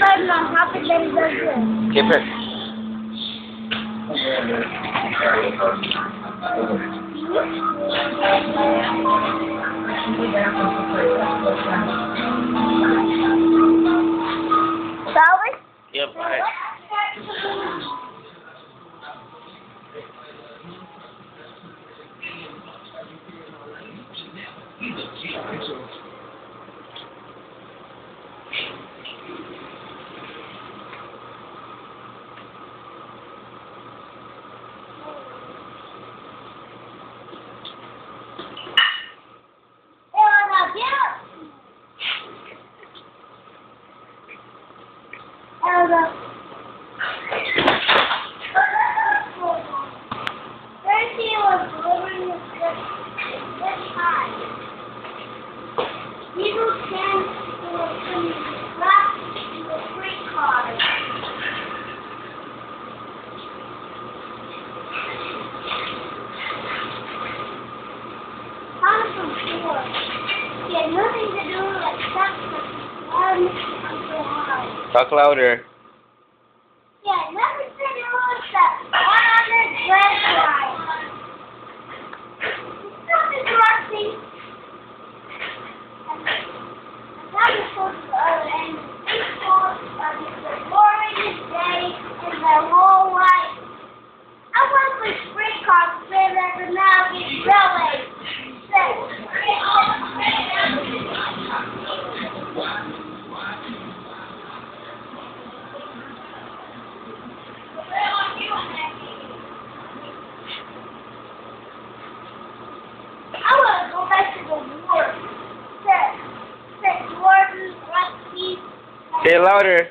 pewno, na pewno będzie. Kipper. Talk louder. Say it louder.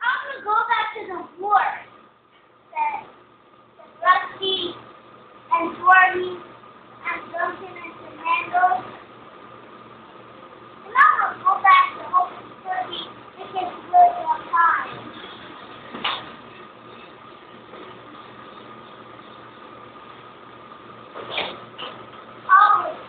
I'm gonna go back to the war. That Rusty and Jordan and Duncan and Fernando. And I'm gonna go back to Open Derby because it's really on time. Always.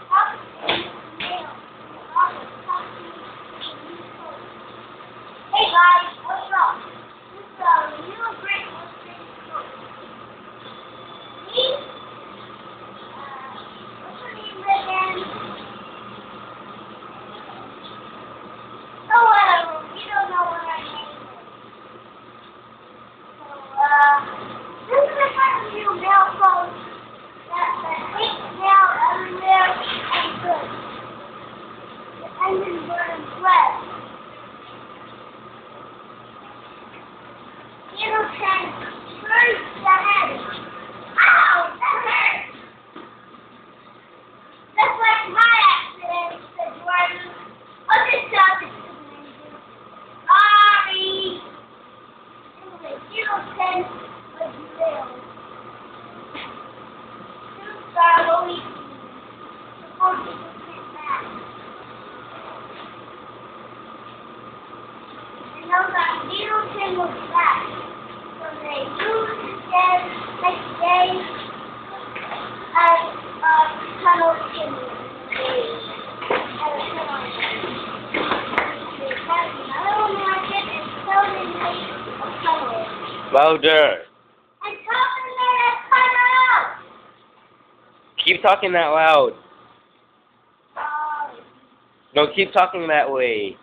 Louder. I'm talking loud. Keep talking that loud. No, keep talking that way.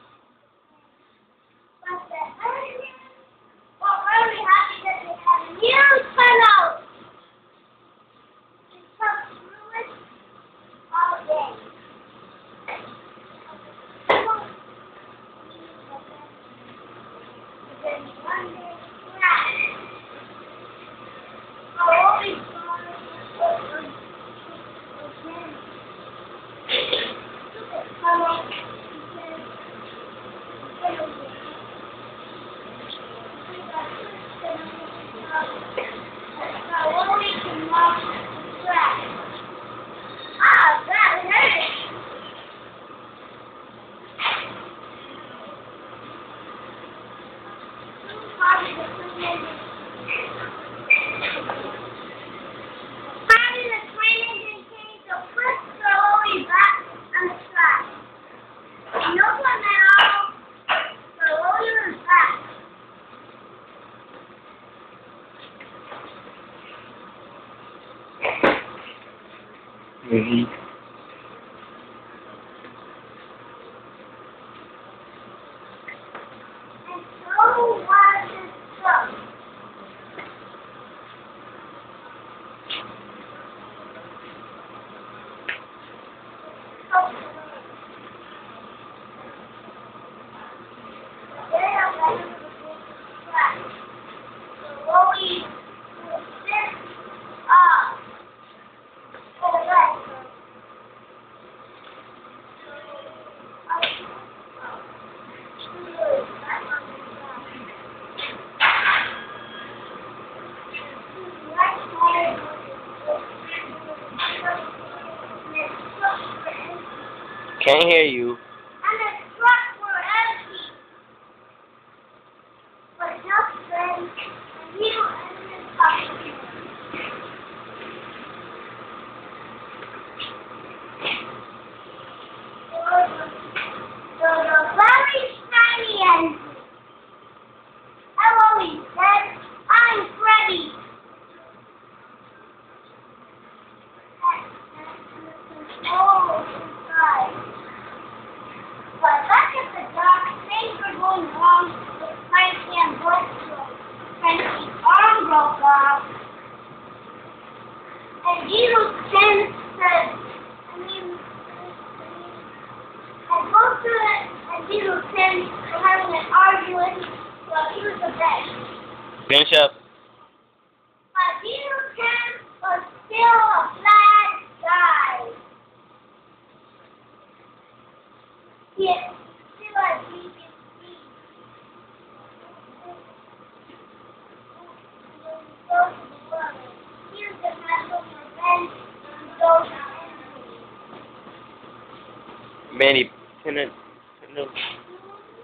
really Can't hear you. And the trucks were empty. But he was him for having an argument. Well, he was the best. Finish up. But still a bad guy. Still a. Manny Pennant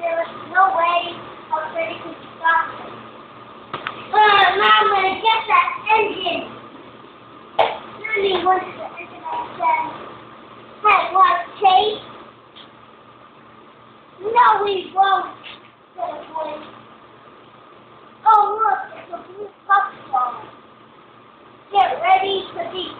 there was no way of predicting disasters. But Mama, get that engine! Mommy wanted the engine that said, hey, what, Chase? No, we won't, said a voice. Oh, look, it's a blue puff ball. Get ready to be